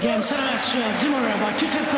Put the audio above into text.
ゲームセラマッチはジモラは9節